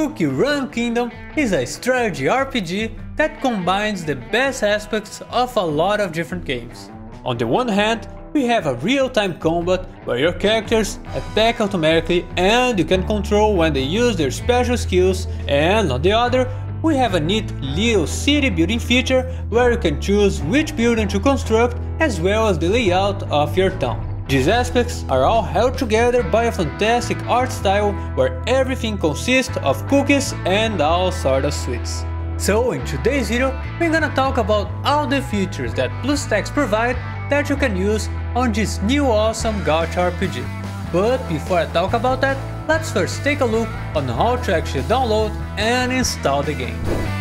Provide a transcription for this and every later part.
Cookie Run Kingdom is a strategy RPG that combines the best aspects of a lot of different games. On the one hand, we have a real-time combat where your characters attack automatically and you can control when they use their special skills and on the other, we have a neat little city building feature where you can choose which building to construct as well as the layout of your town. These aspects are all held together by a fantastic art style where everything consists of cookies and all sorts of sweets. So in today's video, we're gonna talk about all the features that BlueStacks provide that you can use on this new awesome gacha RPG. But before I talk about that, let's first take a look on how to actually download and install the game.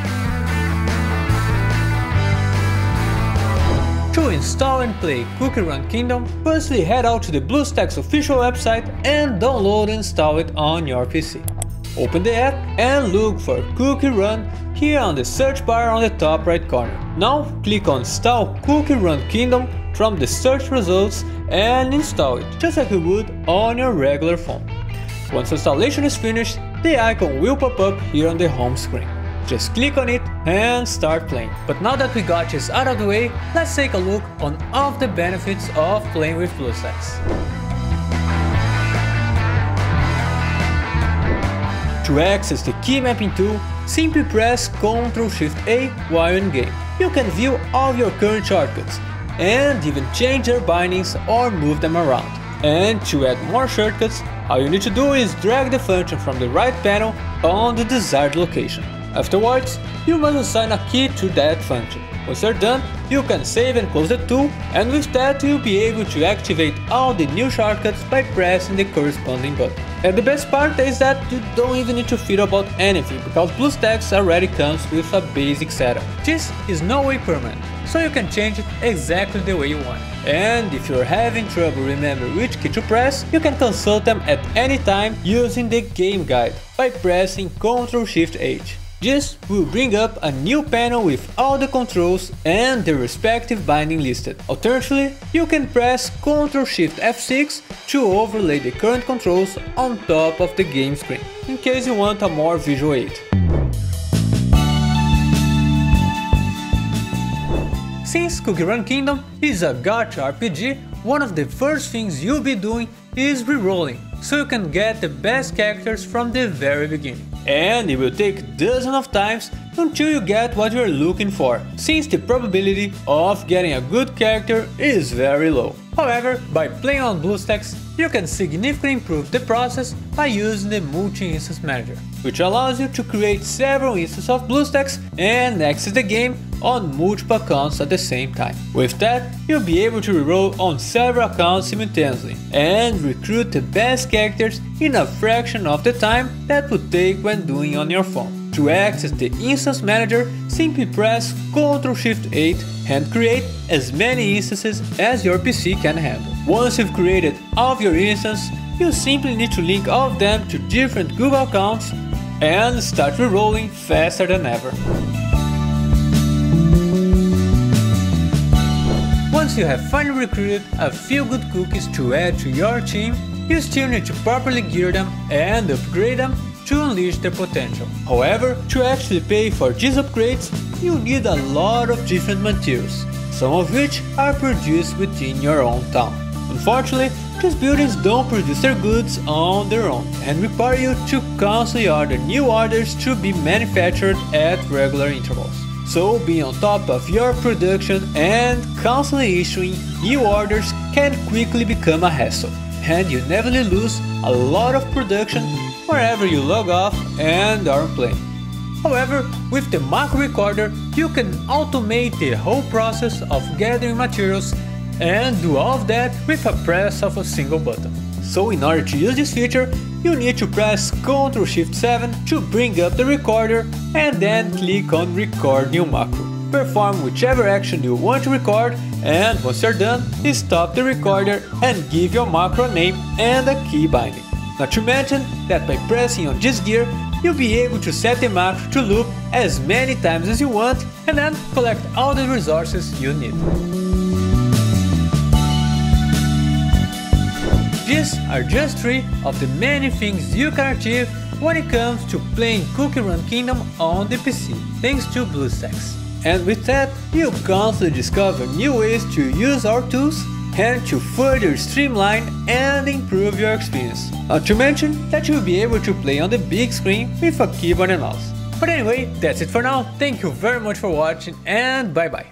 To install and play Cookie Run Kingdom, firstly head out to the BlueStacks official website and download and install it on your PC. Open the app and look for Cookie Run here on the search bar on the top right corner. Now click on Install Cookie Run Kingdom from the search results and install it, just like you would on your regular phone. Once installation is finished, the icon will pop up here on the home screen. Just click on it and start playing. But now that we got this out of the way, let's take a look on all of the benefits of playing with BlueStacks. To access the key mapping tool, simply press Ctrl Shift A while in game. You can view all your current shortcuts, and even change their bindings or move them around. And to add more shortcuts, all you need to do is drag the function from the right panel on the desired location. Afterwards, you must assign a key to that function. Once you're done, you can save and close the tool, and with that you'll be able to activate all the new shortcuts by pressing the corresponding button. And the best part is that you don't even need to feel about anything, because BlueStacks already comes with a basic setup. This is no way permanent, so you can change it exactly the way you want. And if you're having trouble remembering which key to press, you can consult them at any time using the game guide by pressing Ctrl Shift H. This will bring up a new panel with all the controls and their respective binding listed. Alternatively, you can press Ctrl Shift F6 to overlay the current controls on top of the game screen, in case you want a more visual aid. Since Cookie Run Kingdom is a gacha RPG, one of the first things you'll be doing is rerolling, so you can get the best characters from the very beginning and it will take dozens of times until you get what you're looking for, since the probability of getting a good character is very low. However, by playing on BlueStacks, you can significantly improve the process by using the Multi-Instance Manager, which allows you to create several instances of BlueStacks and access the game on multiple accounts at the same time. With that, you'll be able to reroll on several accounts simultaneously and recruit the best characters in a fraction of the time that would take when doing on your phone. To access the Instance Manager, simply press Ctrl Shift 8 and create as many instances as your PC can handle. Once you've created all of your instances, you simply need to link all of them to different Google accounts and start rerolling faster than ever. Once you have finally recruited a few good cookies to add to your team, you still need to properly gear them and upgrade them to unleash their potential. However, to actually pay for these upgrades, you need a lot of different materials, some of which are produced within your own town. Unfortunately, these buildings don't produce their goods on their own and require you to constantly order new orders to be manufactured at regular intervals. So being on top of your production and constantly issuing new orders can quickly become a hassle and you never lose a lot of production wherever you log off and are playing. However, with the macro recorder, you can automate the whole process of gathering materials and do all of that with a press of a single button. So in order to use this feature, you need to press Ctrl Shift 7 to bring up the recorder and then click on Record New Macro. Perform whichever action you want to record and once you're done, stop the recorder and give your macro a name and a key binding. Not to mention that by pressing on this gear, you'll be able to set the macro to loop as many times as you want and then collect all the resources you need. These are just three of the many things you can achieve when it comes to playing Cookie Run Kingdom on the PC, thanks to BlueStacks. And with that, you'll constantly discover new ways to use our tools and to further streamline and improve your experience. Not to mention that you'll be able to play on the big screen with a keyboard and mouse. But anyway, that's it for now, thank you very much for watching and bye bye.